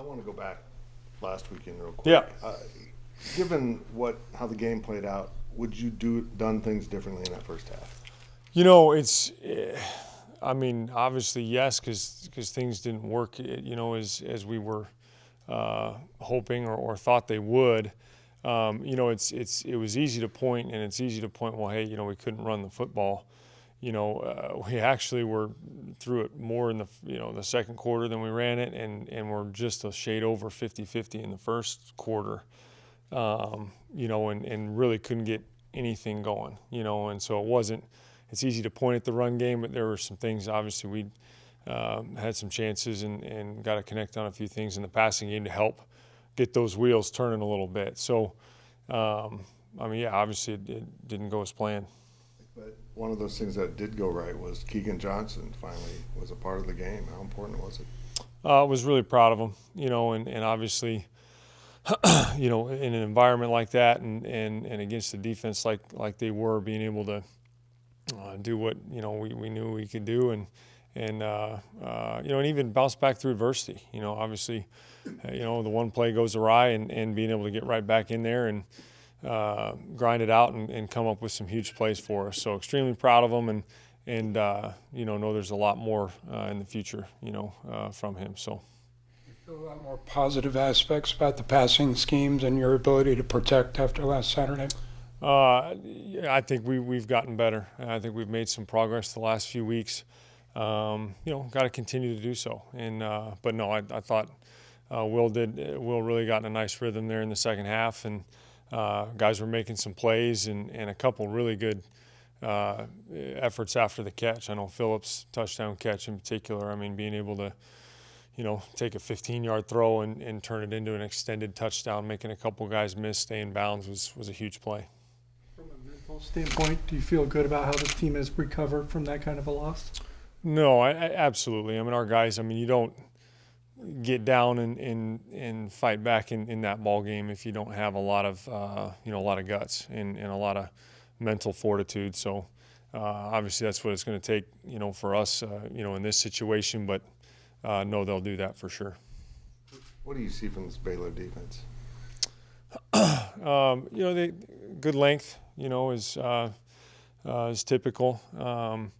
I want to go back last weekend real quick. Yeah. Uh, given what how the game played out, would you do done things differently in that first half? You know, it's. eh, I mean, obviously yes, because things didn't work. eh, You know, as as we were uh, hoping or, or thought they would. Um, you know, it's it's it was easy to point, and it's easy to point. Well, hey, you know, we couldn't run the football. You know, uh, we actually were threw it more in the you know the second quarter than we ran it, and and we're just a shade over 50-50 in the first quarter. Um, you know, and, and really couldn't get anything going. You know, and so it wasn't. It's easy to point at the run game, but there were some things. Obviously, we um, had some chances and, and got to connect on a few things in the passing game to help get those wheels turning a little bit. So, um, I mean, yeah, obviously it, it didn't go as planned. But one of those things that did go right was Keagan Johnson finally was a part of the game. How important was it? Uh, I was really proud of him, you know, and, and obviously, you know, in an environment like that and, and, and against a defense like, like they were, being able to uh, do what, you know, we, we knew we could do and, and uh, uh, you know, and even bounce back through adversity. You know, obviously, uh, you know, the one play goes awry and, and being able to get right back in there and uh, grind it out and, and come up with some huge plays for us. So extremely proud of him and, and uh, you know, know there's a lot more uh, in the future, you know, uh, from him. So. A lot more positive aspects about the passing schemes and your ability to protect after last Saturday. Uh, yeah, I think we, we've gotten better. I think we've made some progress the last few weeks. Um, you know, got to continue to do so. And uh, but no, I, I thought uh, Will did. Will really got in a nice rhythm there in the second half, and uh, guys were making some plays and, and a couple really good uh, efforts after the catch. I know Phillip's touchdown catch in particular. I mean, being able to you know, take a 15-yard throw and, and turn it into an extended touchdown, making a couple guys miss, stay in bounds was was a huge play. From a mental standpoint, do you feel good about how this team has recovered from that kind of a loss? No, I, I absolutely. I mean, our guys. I mean, you don't get down and and, and fight back in, in that ball game if you don't have a lot of uh, you know a lot of guts and, and a lot of mental fortitude. So uh, obviously that's what it's going to take. You know, for us. Uh, you know, in this situation, but uh, no, they'll do that for sure. What do you see from this Baylor defense? Um, you know, they good length. You know, is uh, uh, is typical. Um,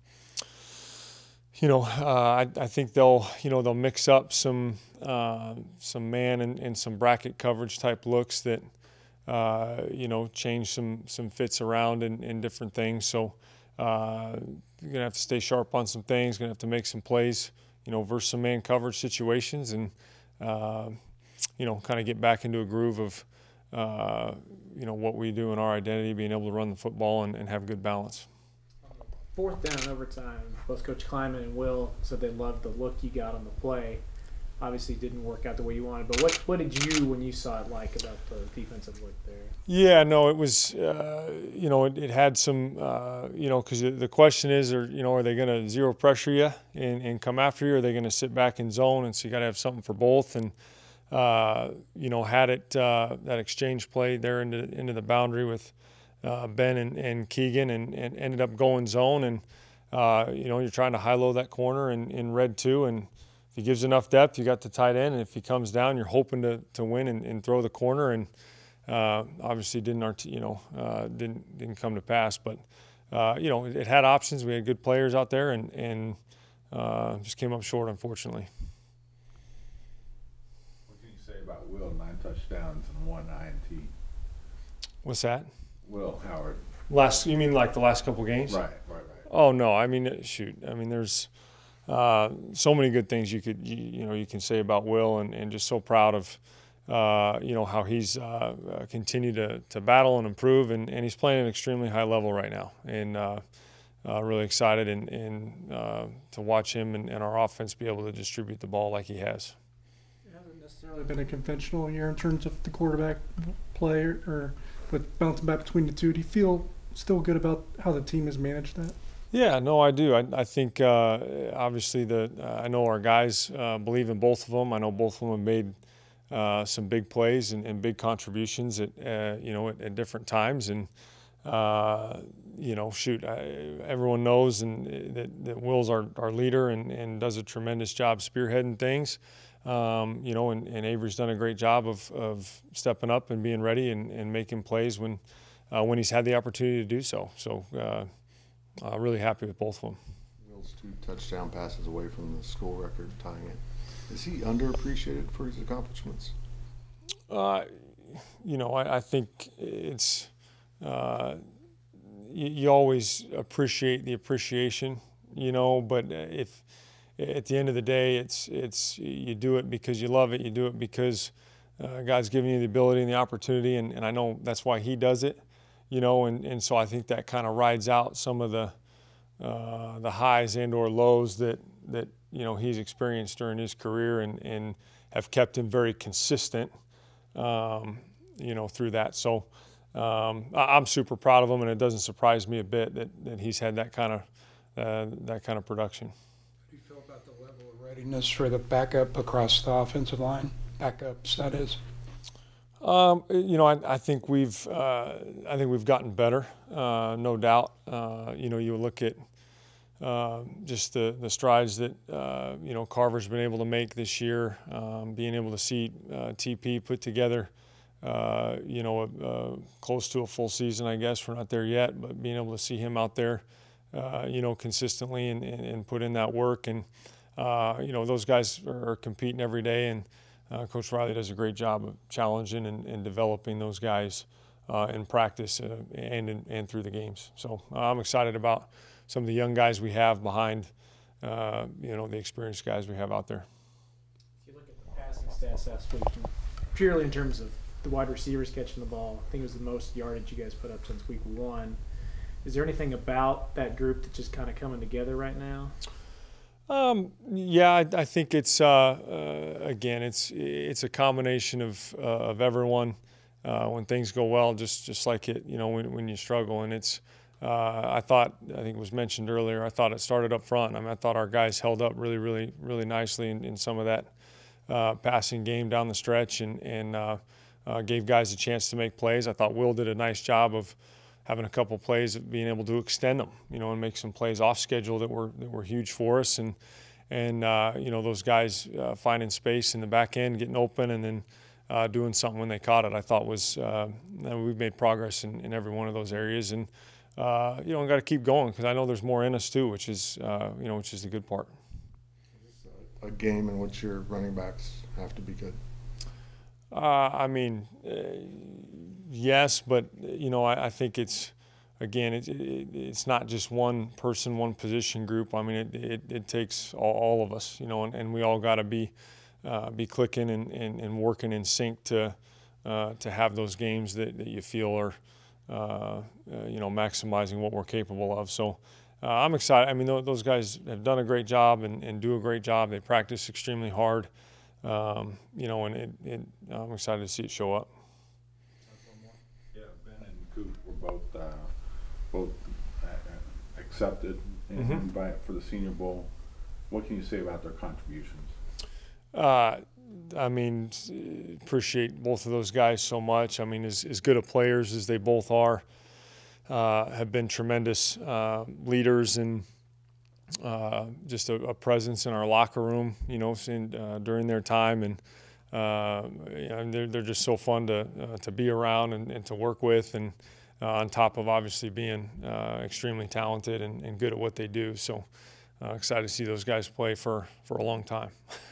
you know, uh, I, I think they'll you know they'll mix up some uh, some man and, and some bracket coverage type looks that uh, you know change some some fits around and, and different things. So uh, you're gonna have to stay sharp on some things. Gonna have to make some plays. You know, versus some man coverage situations and uh, you know kind of get back into a groove of uh, you know what we do in our identity, being able to run the football and, and have good balance. Fourth down overtime, both Coach Klieman and Will said they loved the look you got on the play. Obviously, didn't work out the way you wanted. But what what did you, when you saw it, like about the defensive look there? Yeah, no, it was, uh, you know, it, it had some, uh, you know, because the question is, are you know, are they going to zero pressure you and, and come after you, or are they going to sit back in zone? And so you got to have something for both. And uh, you know, had it uh, that exchange play there into into the boundary with uh, Ben and, and Keagan, and, and ended up going zone. And uh, you know, you're trying to high low that corner in, in red two, and if he gives enough depth, you got the tight end, and if he comes down, you're hoping to, to win and, and throw the corner. And uh, obviously didn't you know uh, didn't didn't come to pass, but uh, you know it, it had options. We had good players out there, and and uh, just came up short, unfortunately. What can you say about Will? Nine touchdowns and one INT. What's that? Will Howard. Last you mean like the last couple games? Right, right, right. Oh no, I mean shoot. I mean there's uh, so many good things you could you, you know you can say about Will, and, and just so proud of uh, you know how he's uh, uh, continued to, to battle and improve, and, and he's playing at an extremely high level right now, and uh, uh, really excited and, and uh, to watch him and, and our offense be able to distribute the ball like he has. Hasn't necessarily been a conventional year in terms of the quarterback play or, or with bouncing back between the two. Do you feel still good about how the team has managed that? Yeah, no, I do. I, I think uh, obviously the uh, I know our guys uh, believe in both of them. I know both of them have made uh, some big plays and, and big contributions at uh, you know at, at different times, and uh, you know, shoot, I, everyone knows and that, that Will's our, our leader and, and does a tremendous job spearheading things. Um, you know, and, and Avery's done a great job of, of stepping up and being ready and, and making plays when uh, when he's had the opportunity to do so. So, uh, uh, really happy with both of them. Will's two touchdown passes away from the school record, tying it. Is he underappreciated for his accomplishments? Uh, you know, I, I think it's uh, you, you always appreciate the appreciation, you know, but if at the end of the day, it's it's you do it because you love it. You do it because uh, God's given you the ability and the opportunity, and, and I know that's why He does it, you know, and, and so I think that kind of rides out some of the uh, the highs and or lows that that you know he's experienced during his career and and have kept him very consistent, um, you know, through that. So. Um, I'm super proud of him, and it doesn't surprise me a bit that, that he's had that kind of uh, that kind of production. How do you feel about the level of readiness for the backup across the offensive line? Backups, that is. Um, you know, I, I think we've uh, I think we've gotten better, uh, no doubt. Uh, you know, you look at uh, just the the strides that uh, you know Carver's been able to make this year, um, being able to see uh, TP put together. Uh, you know, close to a full season, I guess. We're not there yet, but being able to see him out there, uh, you know, consistently and, and, and put in that work. And, uh, you know, those guys are, competing every day. And uh, Coach Riley does a great job of challenging and, and developing those guys uh, in practice uh, and, and through the games. So I'm excited about some of the young guys we have behind, you know, the experienced guys we have out there. If you look at the passing stats last week, purely in terms of the wide receivers catching the ball, I think it was the most yardage you guys put up since week one. Is there anything about that group that's just kind of coming together right now? Um, yeah, I, I think it's uh, uh, again, it's it's a combination of uh, of everyone. Uh, when things go well, just just like it, you know, when when you struggle, and it's. Uh, I thought I think it was mentioned earlier. I thought it started up front. I mean, I thought our guys held up really, really, really nicely in, in some of that uh, passing game down the stretch, and and gave guys a chance to make plays. I thought Will did a nice job of having a couple plays of being able to extend them, you know, and make some plays off schedule that were that were huge for us, and and uh, you know those guys uh, finding space in the back end, getting open, and then uh, doing something when they caught it. I thought was uh, we've made progress in, in every one of those areas, and uh, you know, got to keep going because I know there's more in us too, which is uh, you know, which is the good part. A game in which your running backs have to be good. Uh, I mean, uh, yes, but you know, I, I think it's again, it, it, it's not just one person, one position group. I mean, it, it, it takes all, all of us, you know, and, and we all got to be uh, be clicking and, and, and working in sync to uh, to have those games that, that you feel are uh, uh, you know maximizing what we're capable of. So. I'm excited. I mean, those guys have done a great job and, and do a great job. They practice extremely hard um, you know, and it, it, I'm excited to see it show up. Yeah, Ben and Coop were both, uh, both uh, uh, accepted and Mhm. invited for the Senior Bowl. What can you say about their contributions? Uh, I mean, appreciate both of those guys so much. I mean, as, as good of players as they both are, uh, have been tremendous uh, leaders and uh, just a, a presence in our locker room, you know, in, uh, during their time. And, uh, know, they're, they're just so fun to, uh, to be around and, and to work with. And uh, on top of obviously being extremely talented and, and good at what they do. So excited to see those guys play for, for a long time.